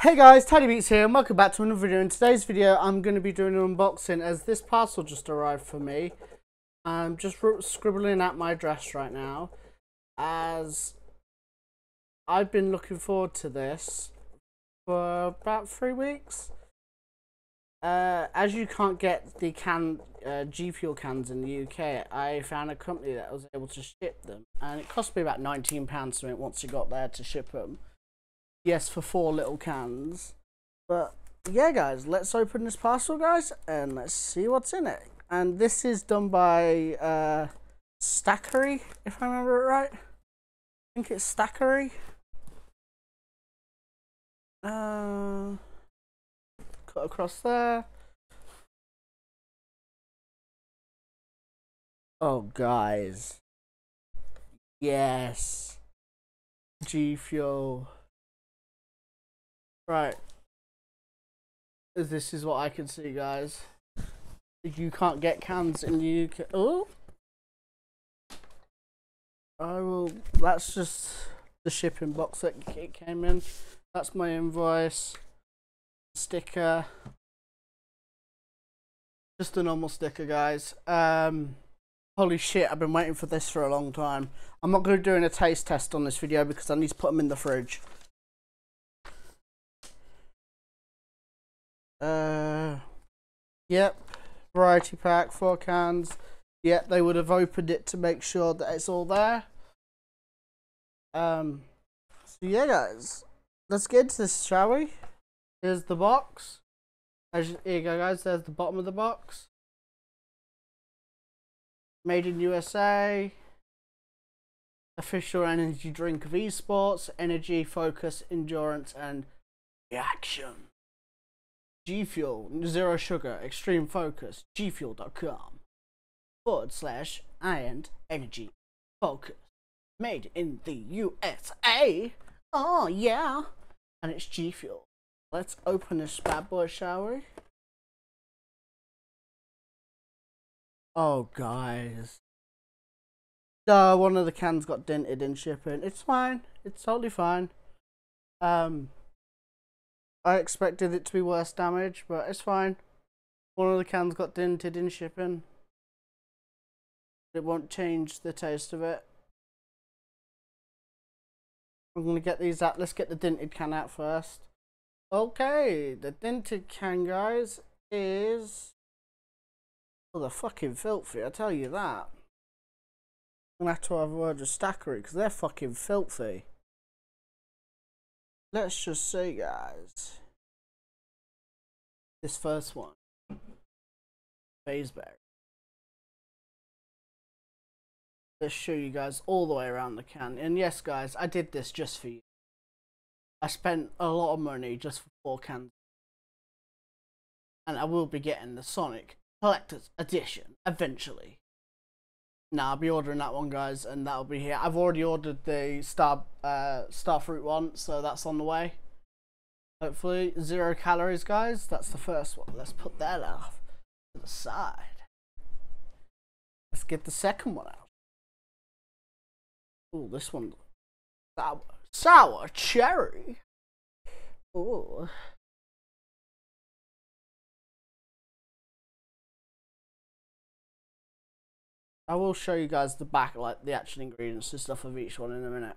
Hey guys, Tidy Beats here and welcome back to another video. In today's video, I'm going to be doing an unboxing as this parcel just arrived for me. I'm just scribbling at my address right now as I've been looking forward to this for about three weeks. Uh, as you can't get the can uh, G Fuel cans in the UK, I found a company that was able to ship them and it cost me about £19 so once you got there to ship them yes for four little cans. But yeah guys let's open this parcel guys and let's see what's in it. And this is done by uh stackery if i remember it right. I think it's stackery. Uh cut across there. Oh guys. Yes. G fuel Right. This is what I can see, guys. You can't get cans in the UK. Oh! I will. That's just the shipping box that it came in. That's my invoice. Sticker. Just a normal sticker, guys. Um, holy shit, I've been waiting for this for a long time. I'm not going to doing a taste test on this video because I need to put them in the fridge. Uh, yep. Variety pack, four cans. Yep, they would have opened it to make sure that it's all there. Um, so yeah, guys, let's get into this, shall we? Here's the box. As you, here you go, guys. There's the bottom of the box. Made in USA. Official energy drink of esports, energy, focus, endurance, and reaction. G Fuel, zero sugar, extreme focus, gfuel.com forward slash iron energy focus. Made in the USA. Oh, yeah. And it's G Fuel. Let's open this bad boy, shall we? Oh, guys. Uh, one of the cans got dented in shipping. It's fine. It's totally fine. Um, I expected it to be worse damage, but it's fine. One of the cans got dented in shipping. It won't change the taste of it. I'm going to get these out. Let's get the dented can out first. Okay, the dented can, guys, is... Oh, they're fucking filthy, I tell you that. I'm going to have to have a word with Stackery, because they're fucking filthy let's just say guys this first one phase back let's show you guys all the way around the can. And yes guys i did this just for you. I spent a lot of money just for four cans. And i will be getting the sonic collector's edition eventually Nah, I'll be ordering that one, guys, and that'll be here. I've already ordered the star uh, starfruit one, so that's on the way. Hopefully, zero calories, guys. That's the first one. Let's put that off to the side. Let's get the second one out. Oh, this one, sour, sour cherry. Oh. I will show you guys the back, like the actual ingredients and stuff of each one in a minute.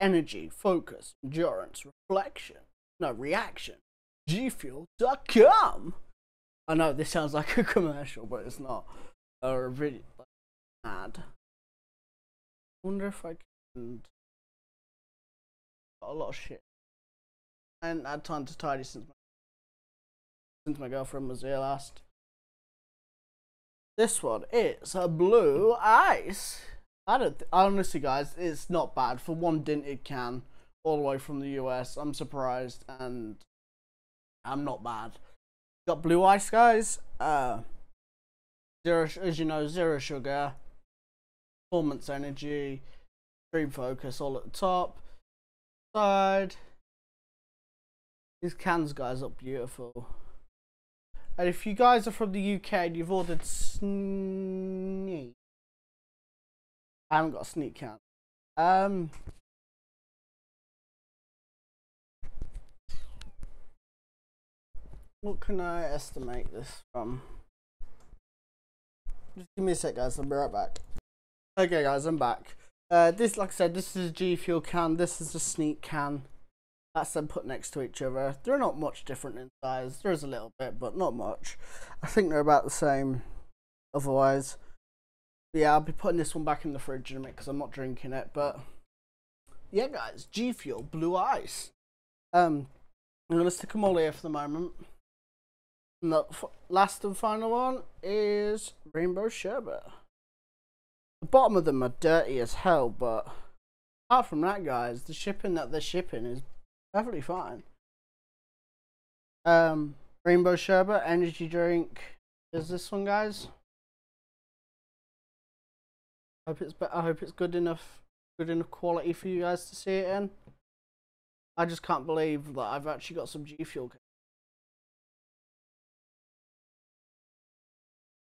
Energy, focus, endurance, reflection, no, reaction, gfuel.com. I know this sounds like a commercial, but it's not. Or a really like, ad. Wonder if I can. Got a lot of shit. I hadn't had time to tidy since my, since my girlfriend was here last. This one is a blue ice. I don't honestly, guys, it's not bad for one dented can all the way from the US. I'm surprised, and I'm not bad. Got blue ice, guys. Uh, zero, as you know, zero sugar, performance energy, stream focus, all at the top. Side. These cans, guys, look beautiful. And if you guys are from the UK and you've ordered sneak, I haven't got a sneak count. Um, what can I estimate this from? Just give me a sec, guys. I'll be right back. Okay, guys, I'm back. Uh, this, like I said, this is a G Fuel can. This is a sneak can. That's them put next to each other. They're not much different in size. There is a little bit, but not much. I think they're about the same. Otherwise, yeah, I'll be putting this one back in the fridge in a minute because I'm not drinking it. But yeah, guys, G Fuel Blue Ice. Um, I'm gonna stick them all here for the moment. And the last and final one is Rainbow Sherbet. The bottom of them are dirty as hell, but apart from that, guys, the shipping that they're shipping is perfectly fine. Um, Rainbow Sherbet energy drink is this one, guys. Hope it's I hope it's good enough, good enough quality for you guys to see it in. I just can't believe that I've actually got some G Fuel.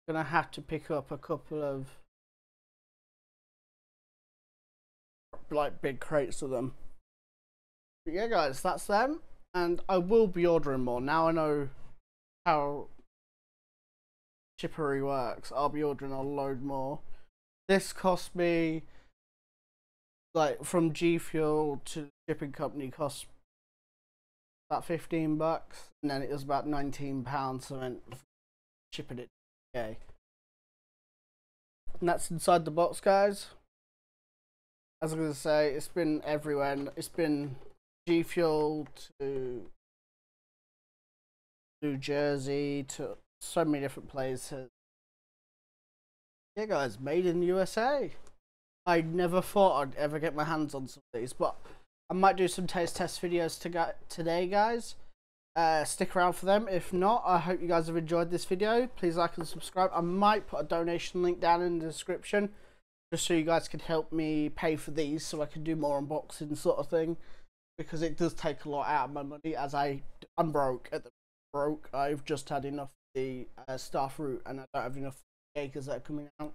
Gonna have to pick up a couple of like big crates of them. But yeah, guys, that's them, and I will be ordering more now. I know how chippery works. I'll be ordering a load more. This cost me like from G Fuel to shipping company cost about fifteen bucks, and then it was about nineteen pounds. So then shipping it. Okay, and that's inside the box, guys. As I was gonna say, it's been everywhere. And It's been G Fuel to New Jersey to so many different places. Yeah, guys, made in the USA. I never thought I'd ever get my hands on some of these, but I might do some taste test videos to get today, guys. Uh, stick around for them. If not, I hope you guys have enjoyed this video. Please like and subscribe. I might put a donation link down in the description just so you guys can help me pay for these so I can do more unboxing sort of thing because it does take a lot out of my money as I I'm broke at the broke. I've just had enough the uh, Starfruit and I don't have enough acres that are coming out.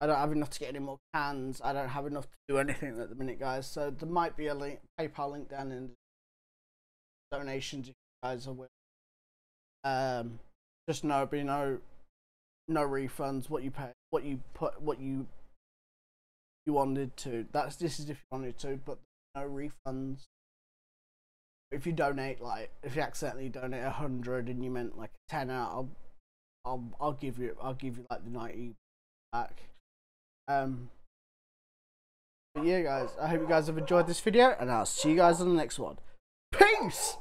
I don't have enough to get any more cans. I don't have enough to do anything at the minute, guys. So there might be a link, PayPal link down in donations you guys are with. Um, just no, be no, no refunds. What you pay, what you put, what you you wanted to. That's this is if you wanted to, but no refunds. If you donate, like if you accidentally donate a hundred and you meant like a tenner, I'll, I'll, I'll give you, I'll give you like the ninety back. Um, but yeah, guys, I hope you guys have enjoyed this video, and I'll see you guys on the next one. Peace!